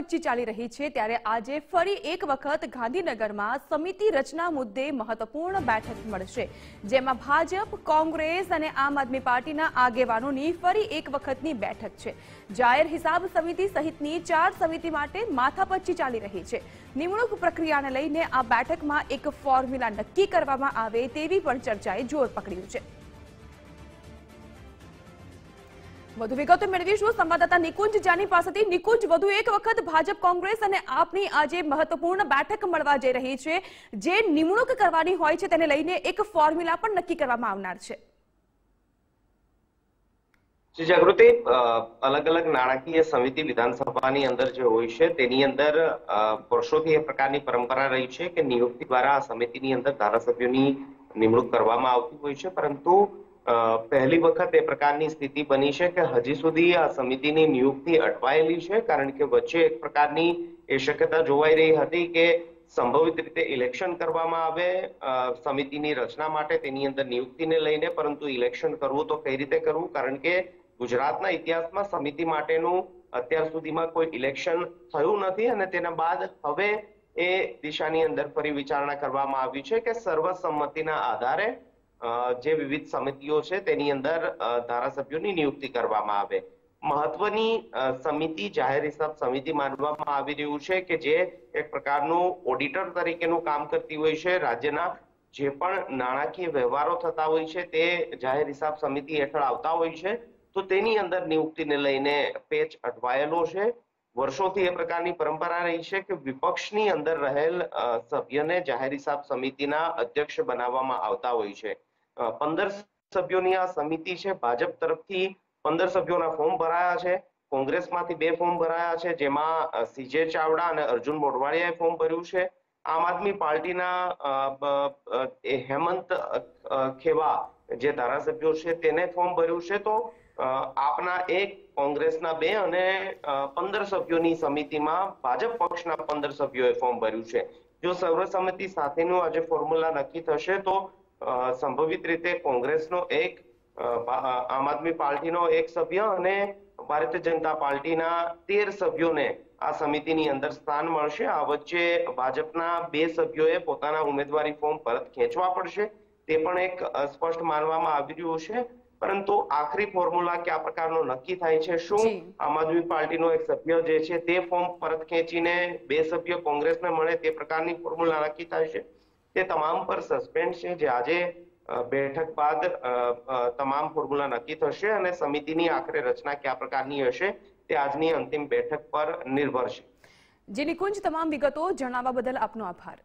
પચ્ચી ચાલી રહી છે ત્યારે આજે ફરી એક વખત ગાંધીનગરમાં સમિતિ રચના મુદ્દે મહત્વપૂર્ણ બેઠક મળશે, જેમાં ભાજપ, કોંગ્રેસ અને આમ આદમી પાર્ટીના આગેવાનોની ફરી એક વખતની બેઠક છે. જાહેર હિસાબ સમિતિ સહિતની ચાર સમિતિ માટે માથાપચ્ચી ચાલી રહી છે. નિમણૂક પ્રક્રિયાને લઈને આ બેઠકમાં એક ફોર્મ્યુલા નક્કી કરવામાં આવે તેવી પણ ચર્ચાએ જોર પકડ્યું છે. વધુ વિગતો મેળવીશું. સંવાદદાતા નિકુંજ જાની પાસેથી. નિકુંજ, વધુ એક વખત ભાજપ કોંગ્રેસ અને આપની આજે મહત્વપૂર્ણ બેઠક મળવા જઈ રહી છે. જે નિમણૂક કરવાની હોય છે તેને લઈને એક ફોર્મ્યુલા પણ નક્કી કરવામાં આવનાર છે. જાગૃતિ અલગ અલગ નાણાકીય સમિતિ વિધાનસભાની અંદર જે હોય છે તેની અંદર વર્ષોથી એ પ્રકારની પરંપરા રહી છે કે નિયુક્તિ દ્વારા આ સમિતિની અંદર ધારાસભ્યોની નિમણૂક કરવામાં આવતી હોય છે, પરંતુ પહેલી વખત એ પ્રકારની સ્થિતિ બની છે કે હજી સુધી આ સમિતિની નિયુક્તિ અટવાયેલી છે, કારણ કે વચ્ચે એક પ્રકારની એ શક્યતા જોવાઈ રહી હતી કે સંભવિત રીતે ઇલેક્શન કરવામાં આવે સમિતિની રચના માટે તેની અંદર નિયુક્તિને લઈને, પરંતુ ઇલેક્શન કરવું તો કઈ રીતે કરવું? કારણ કે ગુજરાતના ઇતિહાસમાં સમિતિ માટેનું અત્યાર સુધીમાં કોઈ ઇલેક્શન થયું નથી અને તેના બાદ હવે એ દિશાની અંદર ફરી વિચારણા કરવામાં આવી છે કે સર્વસંમતિના આધારે જે વિવિધ સમિતિઓ છે તેની અંદર ધારાસભ્યોની નિયુક્તિ કરવામાં આવે. મહત્વની સમિતિ, જાહેર હિસાબ સમિતિ માનવામાં આવી રહ્યું છે કે જે એક પ્રકારનું ઓડિટર તરીકેનું કામ કરતી હોય છે. રાજ્યના જે પણ નાણાકીય વ્યવહારો થતા હોય છે તે જાહેર હિસાબ સમિતિ હેઠળ આવતા હોય છે. તો તેની અંદર નિયુક્તિને લઈને પેચ અટવાયેલો છે. વર્ષોથી એ પ્રકારની પરંપરા રહી છે કે વિપક્ષની અંદર રહેલ સભ્યને જાહેર હિસાબ સમિતિના અધ્યક્ષ બનાવવામાં આવતા હોય છે. પંદર સભ્યોની આ સમિતિ છે, ભાજપ તરફથી પંદર સભ્યોના ફોર્મ ભરાયા છે. કોંગ્રેસમાંથી બે ફોર્મ ભરાયા છે, જેમાં સીજે ચાવડા અને અર્જુન મોઢવાડિયાએ ફોર્મ ભર્યું છે. આમ આદમી પાર્ટીના હેમંત ખેવા જે ધારાસભ્યો છે તેને ફોર્મ ભર્યું છે તો આપના એક કોંગ્રેસના બે અને પંદર સભ્યોની સમિતિમાં ભાજપ પક્ષના પંદર સભ્યોએ ફોર્મ ભર્યું છે. જો સર્વસંમતિ સાથેનું આજે ફોર્મ્યુલા નક્કી થશે તો સંભવિત રીતે કોંગ્રેસનો એક આમ આદમી પાર્ટીનો એક સભ્ય અને ભારતીય જનતા પાર્ટીના તેર સભ્યોને આ સમિતિની અંદર સ્થાન મળશે. આ વચ્ચે ભાજપના બે સભ્યોએ પોતાના ઉમેદવારી ફોર્મ પરત ખેંચવા પડશે. તે પણ એક સ્પષ્ટ માનવામાં આવી રહ્યું છે. પરંતુ આખરી ફોર્મ્યુલા કયા પ્રકારનો નક્કી થાય છે. શું આમ આદમી પાર્ટીનો એક સભ્ય જે છે તે ફોર્મ પરત ખેંચીને બે સભ્ય કોંગ્રેસને મળે તે પ્રકારની ફોર્મ્યુલા નક્કી થાય છે. તે તમામ પર સસ્પેન્ડ છે. જે આજે બેઠક બાદ તમામ ફોર્મ્યુલા નક્કી થશે અને સમિતિની આખરે રચના કયા પ્રકારની હશે તે આજની અંતિમ બેઠક પર નિર્ભર છે. જે નિકુંજ તમામ વિગતો જણાવવા બદલ આપનો આભાર.